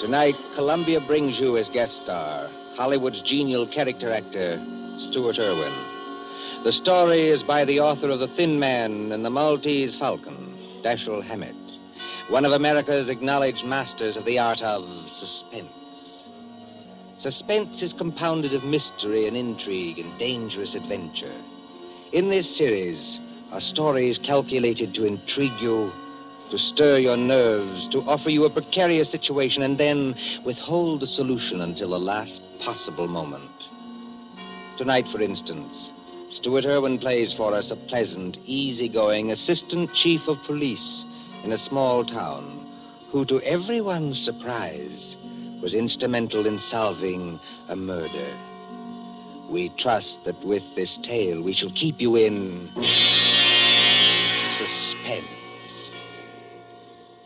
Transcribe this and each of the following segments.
Tonight, Columbia brings you as guest star Hollywood's genial character actor, Stuart Erwin. The story is by the author of The Thin Man and the Maltese Falcon, Dashiell Hammett, one of America's acknowledged masters of the art of suspense. Suspense is compounded of mystery and intrigue and dangerous adventure. In this series are stories calculated to intrigue you, to stir your nerves, to offer you a precarious situation, and then withhold the solution until the last possible moment. Tonight, for instance, Stuart Erwin plays for us a pleasant, easygoing assistant chief of police in a small town who, to everyone's surprise, was instrumental in solving a murder. We trust that with this tale we shall keep you in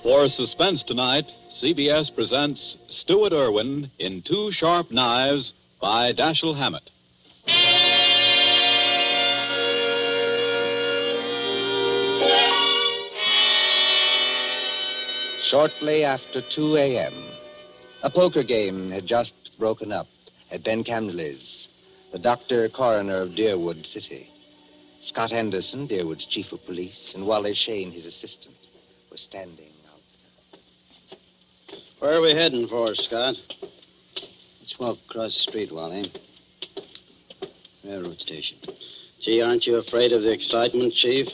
For suspense tonight, CBS presents Stuart Erwin in Two Sharp Knives by Dashiell Hammett. Shortly after 2 a.m., a poker game had just broken up at Ben Camley's, the doctor coroner of Deerwood City. Scott Anderson, Deerwood's chief of police, and Wally Shane, his assistant, were standing. Where are we heading for, Scott? Let's walk across the street, Wally. Railroad station. Gee, aren't you afraid of the excitement, Chief?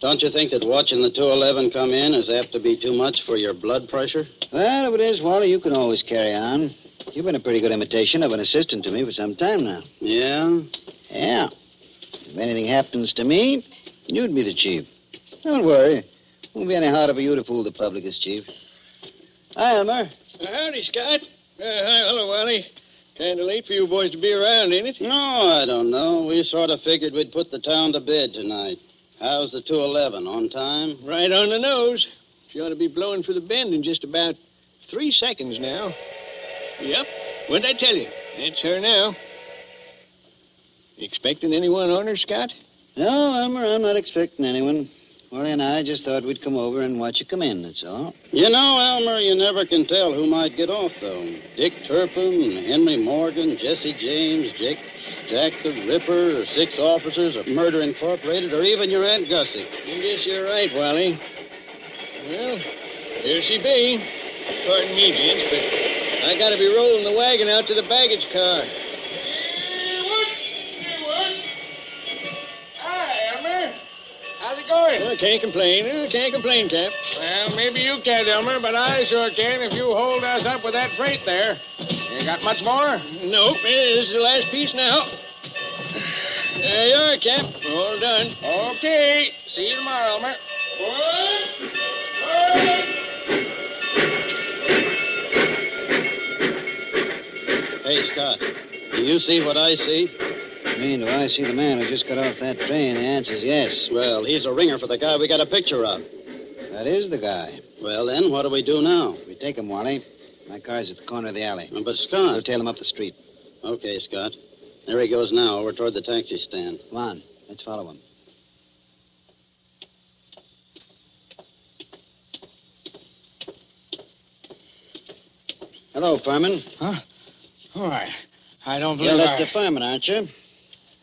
Don't you think that watching the 211 come in is apt to be too much for your blood pressure? Well, if it is, Wally, you can always carry on. You've been a pretty good imitation of an assistant to me for some time now. Yeah? Yeah. If anything happens to me, you'd be the chief. Don't worry. It Won't be any harder for you to fool the public as chief. Hi, Elmer. Uh, howdy, Scott. Uh, hi, hello, Wally. Kind of late for you boys to be around, ain't it? No, I don't know. We sort of figured we'd put the town to bed tonight. How's the 211? On time? Right on the nose. She ought to be blowing for the bend in just about three seconds now. Yep. What'd I tell you? It's her now. You expecting anyone on her, Scott? No, Elmer, I'm not expecting anyone. Wally and I just thought we'd come over and watch you come in, that's all. You know, Elmer, you never can tell who might get off, though. Dick Turpin, Henry Morgan, Jesse James, Jake, Jack the Ripper, or six officers of Murder Incorporated, or even your Aunt Gussie. I guess you're right, Wally. Well, here she be. Pardon me, gents, but I gotta be rolling the wagon out to the baggage car. How's it going? Well, can't complain. Uh, can't complain, Cap. Well, maybe you can't, Elmer, but I sure can if you hold us up with that freight there. You got much more? Nope. This is the last piece now. There you are, Cap. All done. Okay. See you tomorrow, Elmer. Hey, Scott, do you see what I see? I mean, do I see the man who just got off that train? The answer's yes. Well, he's a ringer for the guy we got a picture of. That is the guy. Well, then, what do we do now? We take him, Wally. My car's at the corner of the alley. But, Scott. We'll Scott. tail him up the street. Okay, Scott. There he goes now, over toward the taxi stand. Come on, let's follow him. Hello, Furman. Huh? Why, I don't believe You're believe Lester Furman, aren't you?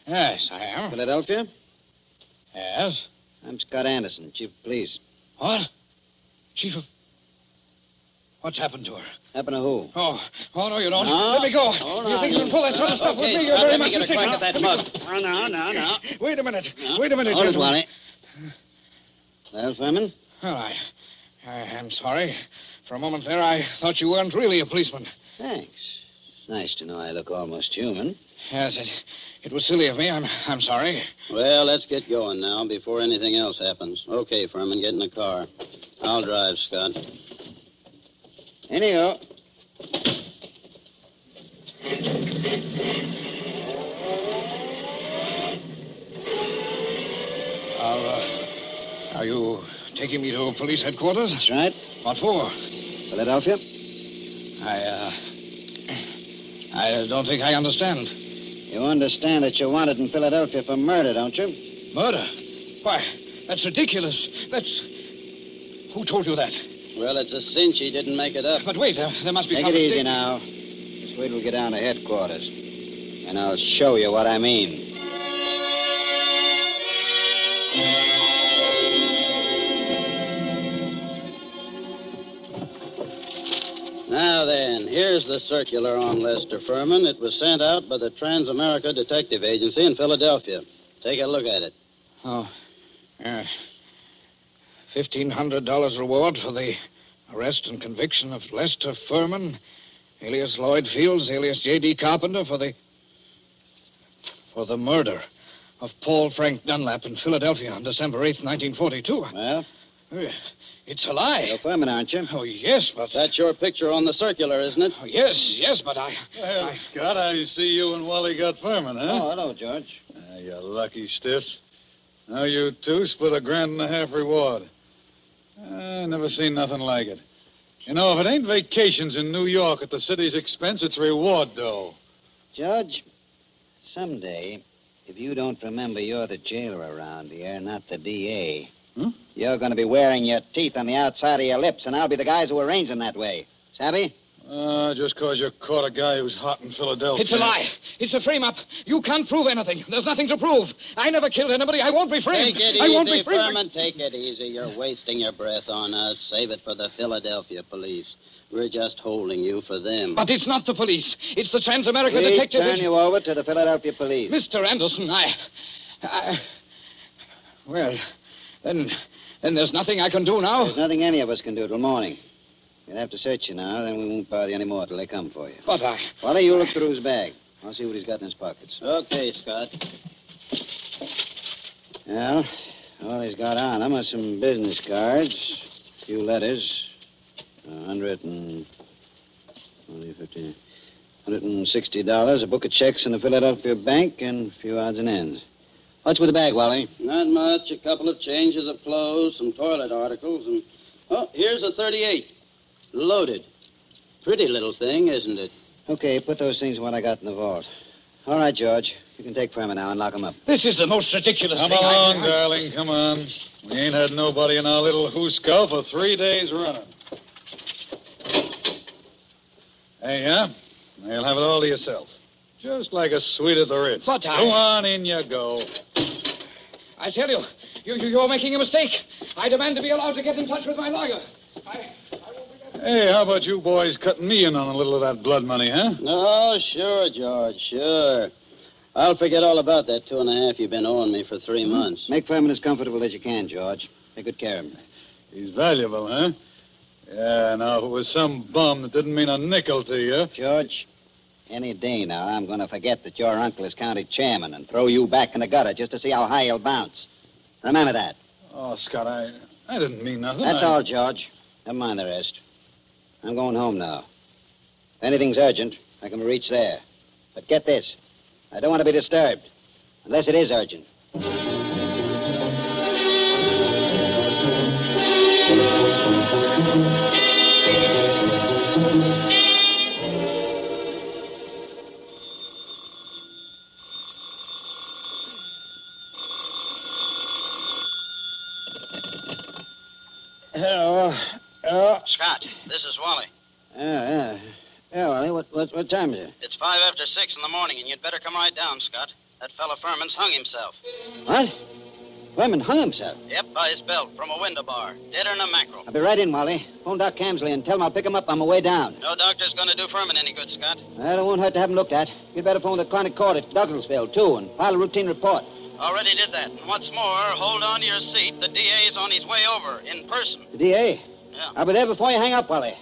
Yes, I am. Philadelphia? Yes. I'm Scott Anderson, chief of police. What? Chief of... What's happened to her? Happen to who? Oh, oh, no, you don't. No. Let me go. Oh, you no, think you can pull that sort of stuff with me? You're Scott, very let me much get a crack at that mug. Oh, no, no, no. Wait a minute. No. Wait a minute, Hold it. Wally. Well, Furman? Well, I, I am sorry. For a moment there, I thought you weren't really a policeman. Thanks. Nice to know I look almost human. Yes, it, it was silly of me. I'm, I'm sorry. Well, let's get going now before anything else happens. Okay, Furman, get in the car. I'll drive, Scott. Anyhow. Are, uh, are you taking me to police headquarters? That's right. What for? Philadelphia? I, uh, I don't think I understand. You understand that you're wanted in Philadelphia for murder, don't you? Murder? Why, That's ridiculous. That's. Who told you that? Well, it's a cinch he didn't make it up. But wait, there, there must be Take it easy now. Just wait till we get down to headquarters. And I'll show you what I mean. Now then, here's the circular on Lester Furman. It was sent out by the Transamerica Detective Agency in Philadelphia. Take a look at it. Oh, yeah. $1,500 reward for the arrest and conviction of Lester Furman, alias Lloyd Fields, alias J.D. Carpenter, for the. for the murder of Paul Frank Dunlap in Philadelphia on December 8th, 1942. Well, It's a lie. you're Furman, aren't you? Oh, yes, but. That's your picture on the circular, isn't it? Oh, yes, yes, but I. Well, I- Scott, I see you and Wally got Furman, huh? Oh, hello, George. Ah, you lucky stiffs. Now you two split a grand and a half reward. I never seen nothing like it. You know, if it ain't vacations in New York at the city's expense, it's reward dough. Judge, someday, if you don't remember you're the jailer around here, not the DA, Hmm? you're going to be wearing your teeth on the outside of your lips, and I'll be the guys who arrange them that way. Savvy? Uh, just 'cause you caught a guy who's hot in Philadelphia. It's a lie. It's a frame up. You can't prove anything. There's nothing to prove. I never killed anybody. I won't be framed. Take it I won't easy, be framed. Furman. Take it easy. You're wasting your breath on us. Save it for the Philadelphia police. We're just holding you for them. But it's not the police. It's the Transamerica We Detective. turn you over to the Philadelphia police. Mr. Anderson, I, I. Well, then. Then there's nothing I can do now. There's nothing any of us can do till morning. You'll have to search you now, then we won't bother you any more till they come for you. But I. Wally, you look through his bag. I'll see what he's got in his pockets. Okay, Scott. Well, all he's got on him are some business cards, a few letters, a hundred and... Only fifty... Hundred and sixty dollars, a book of checks in the Philadelphia bank, and a few odds and ends. What's with the bag, Wally? Not much. A couple of changes of clothes, some toilet articles, and... Oh, here's a 38. Loaded. Pretty little thing, isn't it? Okay, put those things in what I got in the vault. All right, George. You can take Furman now and lock him up. This is the most ridiculous Come thing I- along, I- darling, come on. We ain't had nobody in our little hooskull for three days running. Hey, yeah? You'll have it all to yourself. Just like a suite at the Ritz. But I- Go on, in you go. I tell you, you, you, you're making a mistake. I demand to be allowed to get in touch with my lawyer. I, Hey, how about you boys cutting me in on a little of that blood money, huh? Oh, sure, George, sure. I'll forget all about that two and a half you've been owing me for three hmm? months. Make Furman as comfortable as you can, George. Take good care of him. He's valuable, huh? Yeah, now if it was some bum that didn't mean a nickel to you. George, any day now, I'm going to forget that your uncle is county chairman and throw you back in the gutter just to see how high you'll bounce. Remember that. Oh, Scott, I, I didn't mean nothing. That's I- all, George. Never mind the rest. I'm going home now. If anything's urgent, I can reach there. But get this. I don't want to be disturbed. Unless it is urgent. Scott, this is Wally. Yeah, yeah. Yeah, Wally, what, what, what time is it? It's five after six in the morning, and you'd better come right down, Scott. That fella Furman's hung himself. What? Furman hung himself. Yep, by his belt from a window bar. Dead than a mackerel. I'll be right in, Wally. Phone Doc Camsley and tell him I'll pick him up on my way down. No doctor's gonna do Furman any good, Scott. Well, it won't hurt to have him looked at. You'd better phone the chronic court at Douglasville, too, and file a routine report. Already did that. And what's more, hold on to your seat. The DA's on his way over, in person. The DA? Yeah. I'll be there before you hang up, Wally.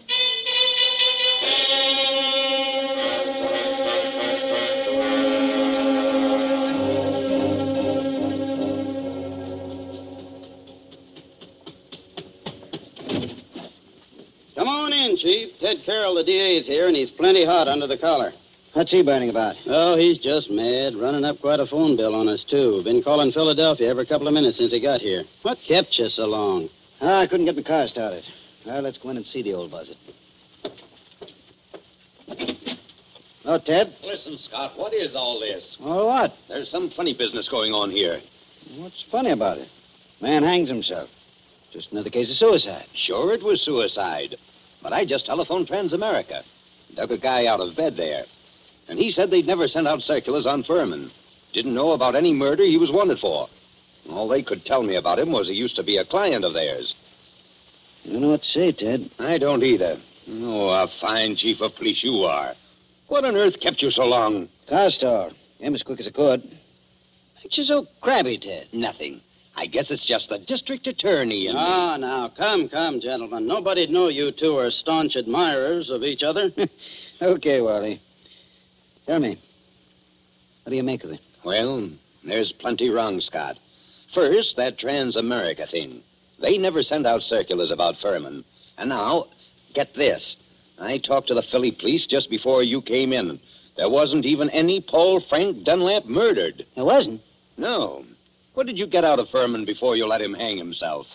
Come on in, Chief. Ted Carroll, the DA's here, and he's plenty hot under the collar. What's he burning about? Oh, he's just mad. Running up quite a phone bill on us, too. Been calling Philadelphia every couple of minutes since he got here. What kept you so long? Ah, I couldn't get my car started. Let's go in and see the old buzzard. Oh, Ted. Listen, Scott, what is all this? Oh, what? There's some funny business going on here. What's funny about it? Man hangs himself. Just another case of suicide. Sure, it was suicide. But I just telephoned Transamerica. Dug a guy out of bed there. And he said they'd never sent out circulars on Furman. Didn't know about any murder he was wanted for. All they could tell me about him was he used to be a client of theirs. I don't know what to say, Ted. I don't either. Oh, a fine chief of police you are. What on earth kept you so long? Car store. Came as quick as I could. Ain't you so crabby, Ted? Nothing. I guess it's just the district attorney and me. Ah, now, come, come, gentlemen. Nobody'd know you two are staunch admirers of each other. Okay, Wally. Tell me, what do you make of it? Well, there's plenty wrong, Scott. First, that Transamerica thing. They never sent out circulars about Furman. And now, get this. I talked to the Philly police just before you came in. There wasn't even any Paul Frank Dunlap murdered. There wasn't. No. What did you get out of Furman before you let him hang himself?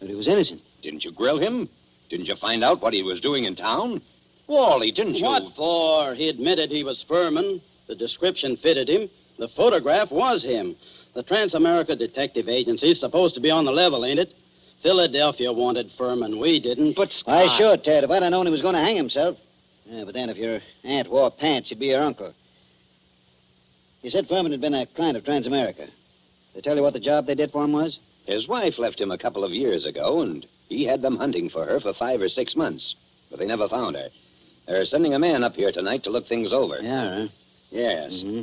That he was innocent. Didn't you grill him? Didn't you find out what he was doing in town? Wally, didn't you? What for? He admitted he was Furman. The description fitted him. The photograph was him. The Transamerica Detective Agency's supposed to be on the level, ain't it? Philadelphia wanted Furman. We didn't. But Scott- sure, Ted. If I'd have known he was going to hang himself. Yeah, but then if your aunt wore pants, she'd be your uncle. You said Furman had been a client of Transamerica. They tell you what the job they did for him was? His wife left him a couple of years ago, and he had them hunting for her for five or six months. But they never found her. They're sending a man up here tonight to look things over. Yeah, huh? Yes. Mm-hmm.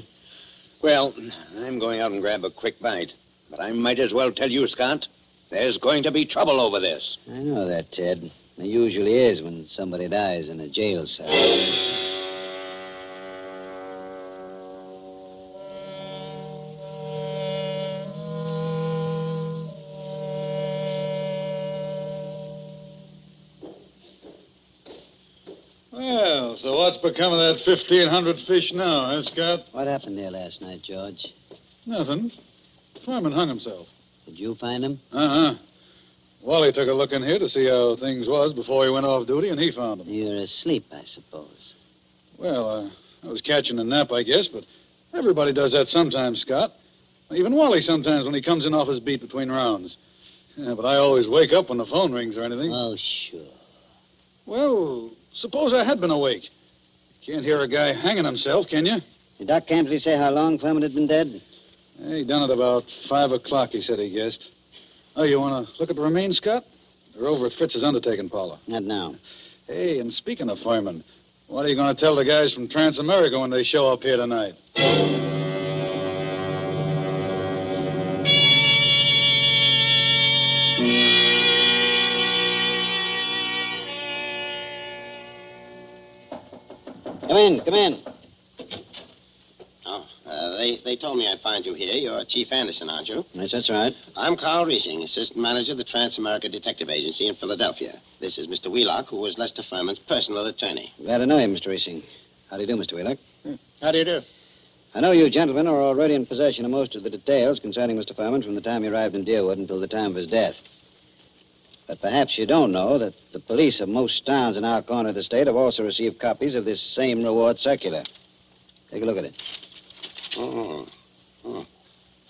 Well, I'm going out and grab a quick bite. But I might as well tell you, Scott, there's going to be trouble over this. I know that, Ted. There usually is when somebody dies in a jail cell. Well, so what's become of that 1,500 fish now, huh, Scott? What happened there last night, George? Nothing. Furman hung himself. Did you find him? Uh-huh. Wally took a look in here to see how things was before he went off duty, and he found him. You're asleep, I suppose. Well, uh, I was catching a nap, I guess, but everybody does that sometimes, Scott. Even Wally sometimes when he comes in off his beat between rounds. Yeah, but I always wake up when the phone rings or anything. Oh, sure. Well, suppose I had been awake. You Can't hear a guy hanging himself, can you? Did Doc Camsley say how long Furman had been dead? He done it about five o'clock, he said he guessed. Oh, you want to look at the remains, Scott? They're over at Fritz's undertaking Paula. Not now. Hey, and speaking of Furman, what are you going to tell the guys from Transamerica when they show up here tonight? Come in, come in. They, they told me I'd find you here. You're Chief Anderson, aren't you? Yes, that's right. I'm Carl Reesing, Assistant Manager of the Transamerica Detective Agency in Philadelphia. This is Mr. Wheelock, who was Lester Furman's personal attorney. Glad to know you, Mr. Racing. How do you do, Mr. Wheelock? Hmm. How do you do? I know you gentlemen are already in possession of most of the details concerning Mr. Furman from the time he arrived in Deerwood until the time of his death. But perhaps you don't know that the police of most towns in our corner of the state have also received copies of this same reward circular. Take a look at it. Oh. oh.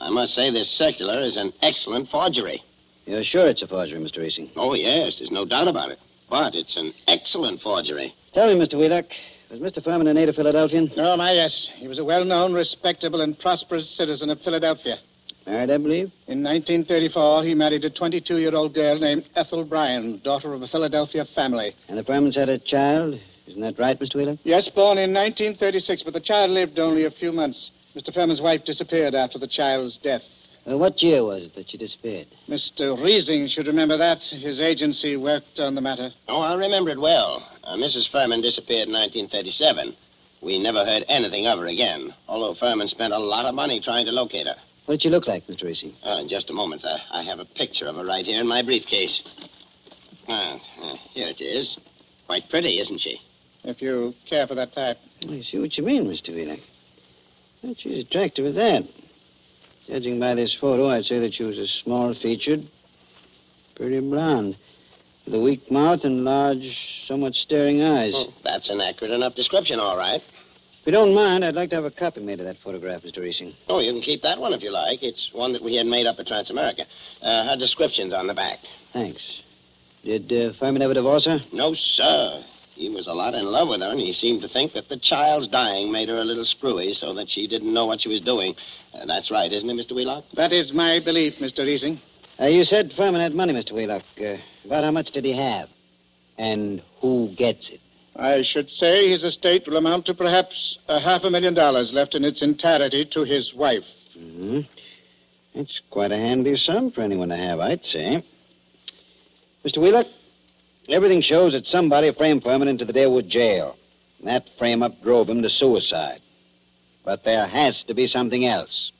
I must say this circular is an excellent forgery. You're sure it's a forgery, Mr. Racing? Oh, yes, there's no doubt about it. But it's an excellent forgery. Tell me, Mr. Wheelock, was Mr. Furman a native Philadelphian? Oh, my, yes. He was a well-known, respectable, and prosperous citizen of Philadelphia. Married, I believe? In 1934, he married a 22-year-old girl named Ethel Bryan, daughter of a Philadelphia family. And the Furmans had a child? Isn't that right, Mr. Wheelock? Yes, born in 1936, but the child lived only a few months. Mr. Furman's wife disappeared after the child's death. Uh, what year was it that she disappeared? Mr. Reesing should remember that. His agency worked on the matter. Oh, I remember it well. Uh, Mrs. Furman disappeared in 1937. We never heard anything of her again, although Furman spent a lot of money trying to locate her. What did she look like, Mr. Racing? Uh, in just a moment, uh, I have a picture of her right here in my briefcase. Ah, uh, here it is. Quite pretty, isn't she? If you care for that type. I see what you mean, Mr. Wheelock. Well, she's attractive as that. Judging by this photo, I'd say that she was a small-featured, pretty blonde, with a weak mouth and large, somewhat staring eyes. Oh, that's an accurate enough description, all right. If you don't mind, I'd like to have a copy made of that photograph, Mr. Reesing. Oh, you can keep that one if you like. It's one that we had made up at Transamerica. Uh, her description's on the back. Thanks. Did uh, Furman ever divorce her? No, sir. He was a lot in love with her, and he seemed to think that the child's dying made her a little screwy so that she didn't know what she was doing. Uh, that's right, isn't it, Mr. Wheelock? That is my belief, Mr. Reesing. Uh, you said Furman had money, Mr. Wheelock. Uh, about how much did he have? And who gets it? I should say his estate will amount to perhaps a half a million dollars left in its entirety to his wife. hmm It's quite a handy sum for anyone to have, I'd say. Mr. Wheelock, everything shows that somebody framed Furman into the Deerwood jail. And that frame-up drove him to suicide. But there has to be something else.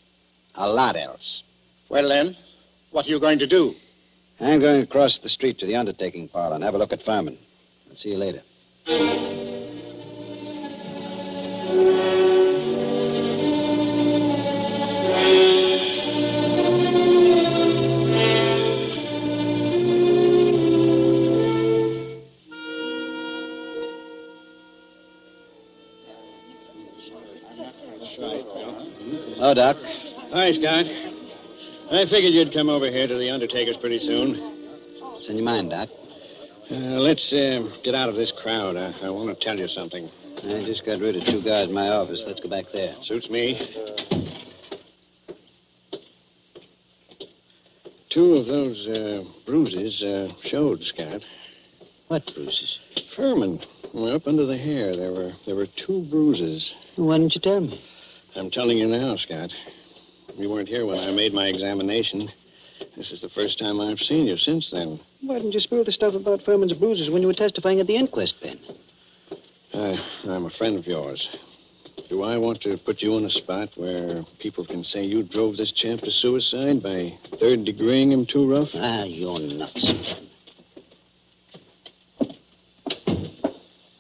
A lot else. Well, then, what are you going to do? I'm going across the street to the undertaking parlor and have a look at Furman. I'll see you later. Hello, Doc. Hi, Scott. I figured you'd come over here to the undertaker's pretty soon. What's in your mind, Doc? Uh, let's uh, get out of this crowd. I, I want to tell you something. I just got rid of two guards in my office. Let's go back there. Suits me. Two of those uh, bruises uh, showed, Scott. What bruises? Furman. Well, up under the hair, there were there were two bruises. Why didn't you tell me? I'm telling you now, Scott. You weren't here when I made my examination. This is the first time I've seen you since then. Why didn't you spill the stuff about Furman's bruises when you were testifying at the inquest, Ben? I, I'm a friend of yours. Do I want to put you in a spot where people can say you drove this champ to suicide by third degreeing him too rough? Ah, you're nuts.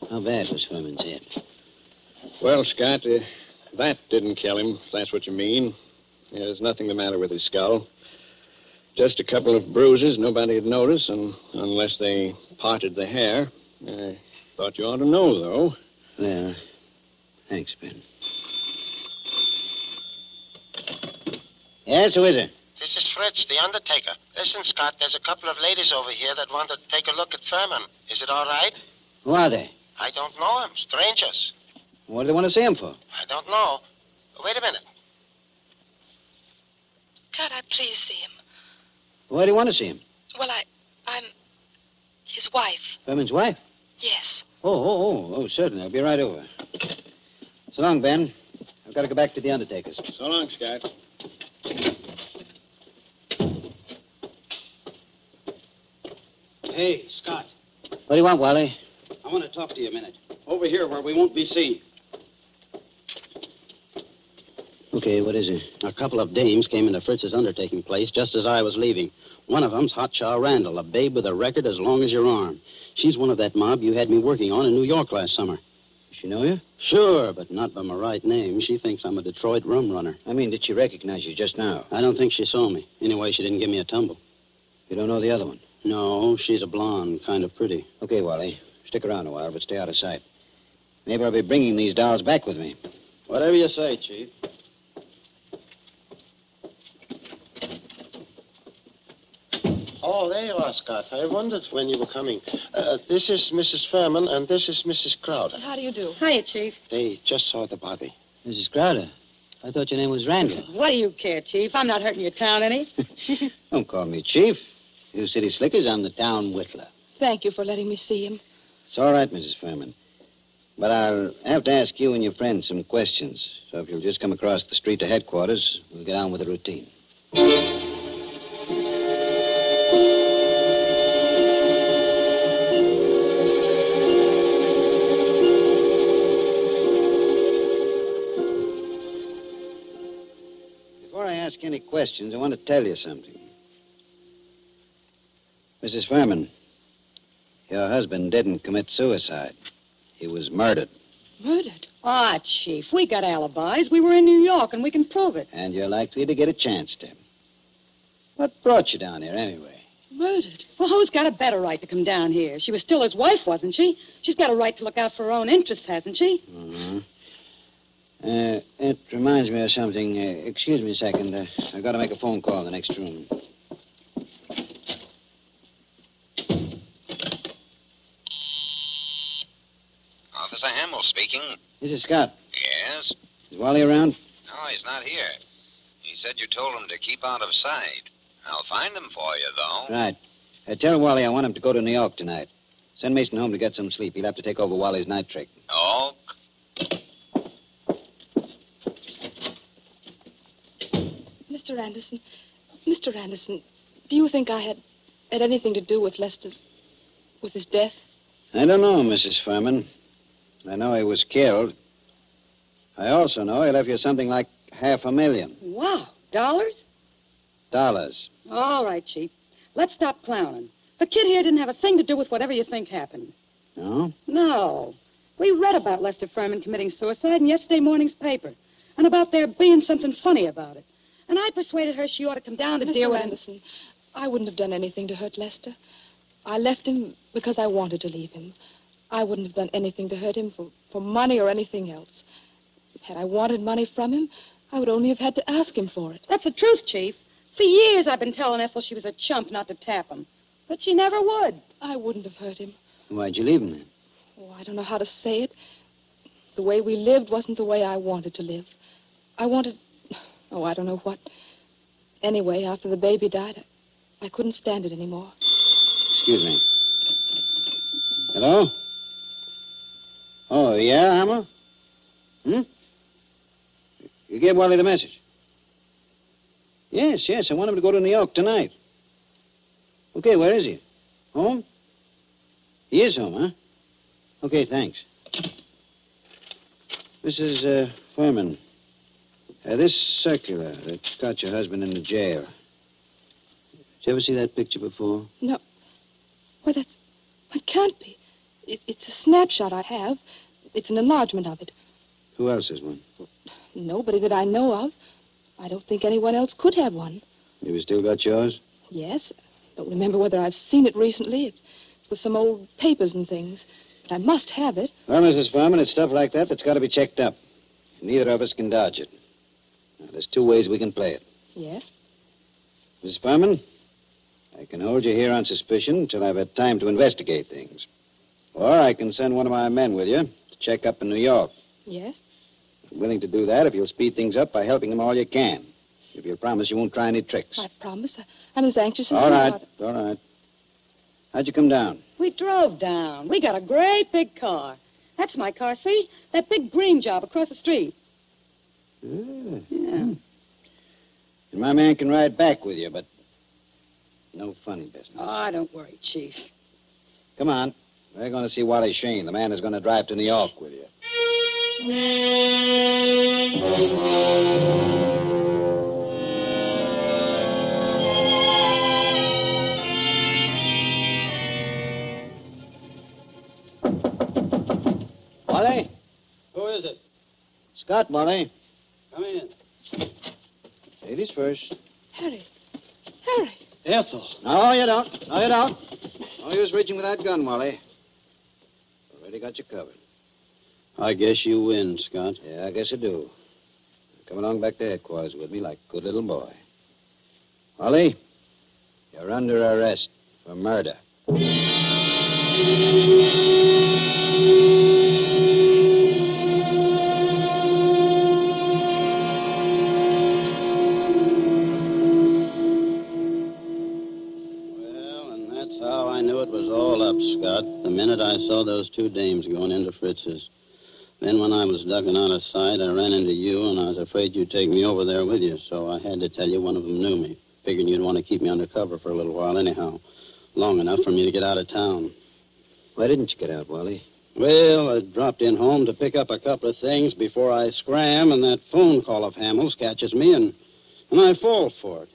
How bad was Furman's head? Well, Scott, uh, that didn't kill him, if that's what you mean. Yeah, there's nothing the matter with his skull. Just a couple of bruises nobody'd notice, and unless they parted the hair. I thought you ought to know, though. Well, thanks, Ben. Yes, who is it? This is Fritz, the undertaker. Listen, Scott, there's a couple of ladies over here that want to take a look at Furman. Is it all right? Who are they? I don't know them. Strangers. What do they want to see him for? I don't know. Wait a minute. Can't I please see him? Why do you want to see him? Well, I, I'm his wife. Furman's wife? Yes. Oh, oh, oh, oh, certainly. I'll be right over. So long, Ben. I've got to go back to the undertaker's. So long, Scott. Hey, Scott, What do you want, Wally? I want to talk to you a minute. Over here where we won't be seen. Okay, what is it? A couple of dames came into Fritz's undertaking place just as I was leaving. One of them's Randall, a babe with a record as long as your arm. She's one of that mob you had me working on in New York last summer. Does she know you? Sure, but not by my right name. She thinks I'm a Detroit rum runner. I mean, did she recognize you just now? I don't think she saw me. Anyway, she didn't give me a tumble. You don't know the other one? No, she's a blonde, kind of pretty. Okay, Wally. Stick around a while, but stay out of sight. Maybe I'll be bringing these dolls back with me. Whatever you say, Chief. Oh, there you are, Scott. I wondered when you were coming. Uh, this is Mrs. Furman, and this is Mrs. Crowder. How do you do? Hiya, Chief. They just saw the body. Mrs. Crowder, I thought your name was Randall. What do you care, Chief? I'm not hurting your town any. Don't call me Chief. You city slickers, I'm the town whittler. Thank you for letting me see him. It's all right, Mrs. Furman. But I'll have to ask you and your friends some questions. So if you'll just come across the street to headquarters, we'll get on with the routine. Any questions, I want to tell you something. Mrs. Furman, your husband didn't commit suicide. He was murdered. Murdered? Ah, Chief, we got alibis. We were in New York, and we can prove it. And you're likely to get a chance to. What brought you down here anyway? Murdered? Well, who's got a better right to come down here? She was still his wife, wasn't she? She's got a right to look out for her own interests, hasn't she? hmm Uh, it reminds me of something. Uh, excuse me a second. Uh, I've got to make a phone call in the next room. Officer Hamill speaking. This is Scott. Yes? Is Wally around? No, he's not here. He said you told him to keep out of sight. I'll find him for you, though. Right. Uh, tell Wally I want him to go to New York tonight. Send Mason home to get some sleep. He'll have to take over Wally's night trick. Oh, Mr. Anderson, Mr. Anderson, do you think I had had anything to do with Lester's, with his death? I don't know, Mrs. Furman. I know he was killed. I also know he left you something like half a million Wow. Dollars? dollars. All right, Chief. Let's stop clowning. The kid here didn't have a thing to do with whatever you think happened. No? No. We read about Lester Furman committing suicide in yesterday morning's paper, and about there being something funny about it. And I persuaded her she ought to come down to Mr. deal with Anderson, I wouldn't have done anything to hurt Lester. I left him because I wanted to leave him. I wouldn't have done anything to hurt him for, for money or anything else. Had I wanted money from him, I would only have had to ask him for it. That's the truth, Chief. For years I've been telling Ethel she was a chump not to tap him. But she never would. I wouldn't have hurt him. Why'd you leave him then? Oh, I don't know how to say it. The way we lived wasn't the way I wanted to live. I wanted, oh, I don't know what. Anyway, after the baby died, I, I couldn't stand it anymore. Excuse me. Hello? Oh, yeah, Hamill? Hmm? You gave Wally the message? Yes, yes, I want him to go to New York tonight. Okay, where is he? Home? He is home, huh? Okay, thanks. Mrs. Uh, Furman, uh, this circular that got your husband in the jail. Did you ever see that picture before? No. Why, that's. It can't be. It, it's a snapshot I have. It's an enlargement of it. Who else has one? Nobody that I know of. I don't think anyone else could have one. You've still got yours? Yes. Don't remember whether I've seen it recently. It's, it's with some old papers and things. But I must have it. Well, Mrs. Furman, it's stuff like that that's got to be checked up. Neither of us can dodge it. Now, there's two ways we can play it. Yes? Mrs. Furman, I can hold you here on suspicion until I've had time to investigate things. Or I can send one of my men with you to check up in New York. Yes? I'm willing to do that if you'll speed things up by helping them all you can. If you'll promise you won't try any tricks. I promise. I'm as anxious as All right, all right. How'd you come down? We drove down. We got a great big car. That's my car, see? That big green job across the street. Yeah. Yeah. And my man can ride back with you, but no funny business. Oh, don't worry, Chief. Come on. We're going to see Wally Shane, the man who's going to drive to New York with you. Wally? Who is it? Scott, Wally. Come in. Ladies first. Harry. Harry. Ethel. No, you don't. No, you don't. No use reaching with that gun, Wally. Already got you covered. I guess you win, Scott. Yeah, I guess I do. Come along back to headquarters with me like a good little boy. Wally, you're under arrest for murder. The minute I saw those two dames going into Fritz's. Then when I was ducking out of sight, I ran into you, and I was afraid you'd take me over there with you, so I had to tell you one of them knew me. Figuring you'd want to keep me under cover for a little while anyhow. Long enough for me to get out of town. Why didn't you get out, Wally? Well, I dropped in home to pick up a couple of things before I scram, and that phone call of Hamill's catches me, and, and I fall for it.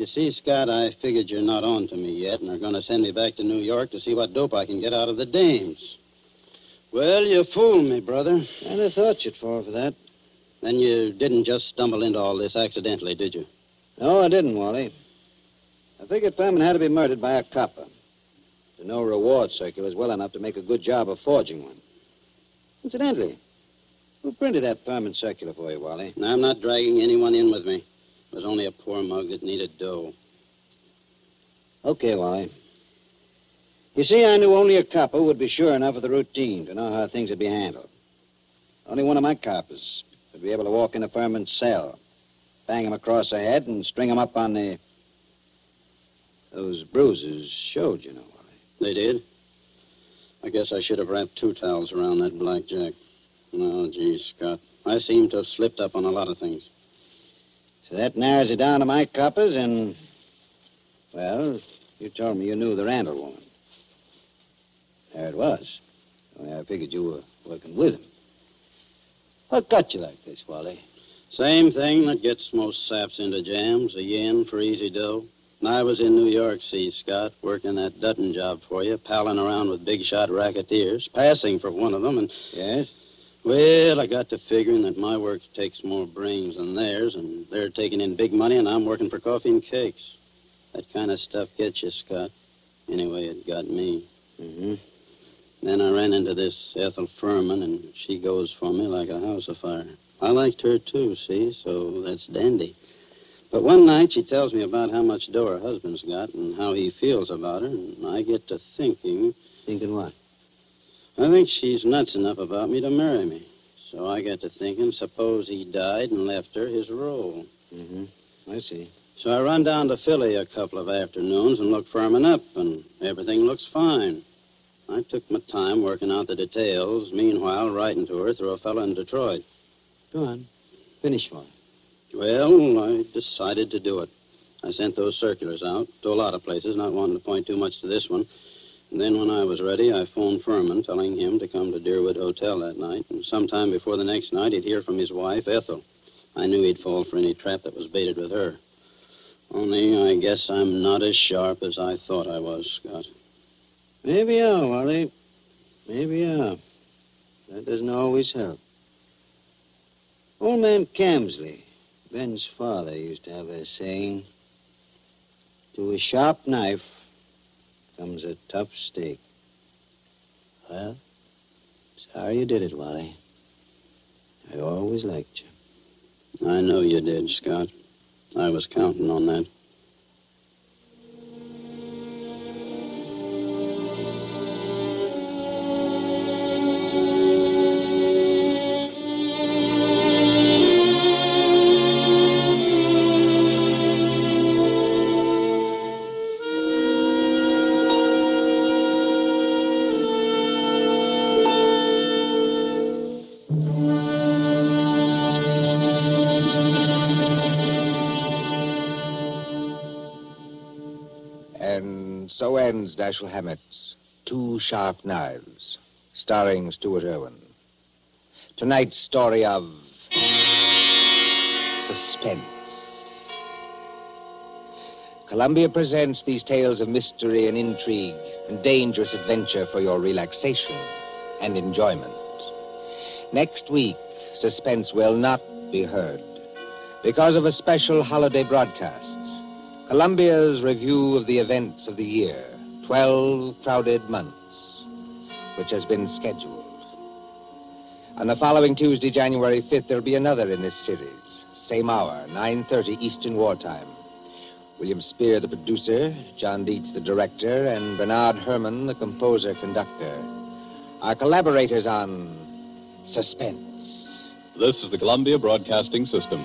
You see, Scott, I figured you're not on to me yet, and are going to send me back to New York to see what dope I can get out of the dames. Well, you fooled me, brother. I'd have thought you'd fall for that. Then you didn't just stumble into all this accidentally, did you? No, I didn't, Wally. I figured Furman had to be murdered by a copper. To know reward circulars well enough to make a good job of forging one. Incidentally, Who printed that permanent circular for you, Wally? And I'm not dragging anyone in with me. It was only a poor mug that needed dough. Okay, Wally. You see, I knew only a copper would be sure enough of the routine to know how things would be handled. Only one of my coppers would be able to walk in a Furman's cell, bang him across the head, and string him up on the. Those bruises showed, you know, Wally. They did? I guess I should have wrapped two towels around that blackjack. No, gee, Scott. I seem to have slipped up on a lot of things. So that narrows it down to my coppers, and. Well, you told me you knew the Randall woman. There it was. Only I figured you were working with him. What got you like this, Wally? Same thing that gets most saps into jams, a yen for easy dough. And I was in New York, see, Scott, working that Dutton job for you, palling around with big shot racketeers, passing for one of them, and. Yes? Well, I got to figuring that my work takes more brains than theirs, and they're taking in big money, and I'm working for coffee and cakes. That kind of stuff gets you, Scott. Anyway, it got me. Mm-hmm. Then I ran into this Ethel Furman, and she goes for me like a house afire. I liked her, too, see, so that's dandy. But one night she tells me about how much dough her husband's got and how he feels about her, and I get to thinking. Thinking what? I think she's nuts enough about me to marry me. So I got to thinking, suppose he died and left her his role. Mm-hmm. I see. So I run down to Philly a couple of afternoons and look Furman up, and everything looks fine. I took my time working out the details, meanwhile writing to her through a fellow in Detroit. Go on. Finish one. Well, I decided to do it. I sent those circulars out to a lot of places, not wanting to point too much to this one. Then when I was ready, I phoned Furman, telling him to come to Deerwood Hotel that night. And sometime before the next night, he'd hear from his wife, Ethel. I knew he'd fall for any trap that was baited with her. Only I guess I'm not as sharp as I thought I was, Scott. Maybe you Wally. Maybe are. That doesn't always help. Old man Camsley, Ben's father, used to have a saying To a sharp knife comes a tough steak. Well, sorry you did it, Wally. I always liked you. I know you did, Scott. I was counting on that. Dashiell Hammett's Two Sharp Knives, starring Stuart Erwin. Tonight's story of suspense. Columbia presents these tales of mystery and intrigue and dangerous adventure for your relaxation and enjoyment. Next week, suspense will not be heard because of a special holiday broadcast. Columbia's review of the events of the year, 12 crowded months, which has been scheduled. On the following Tuesday, January 5th, there'll be another in this series. Same hour, 9.30 Eastern Wartime. William Spier, the producer, John Dietz, the director, and Bernard Herrmann, the composer-conductor, are collaborators on Suspense. This is the Columbia Broadcasting System.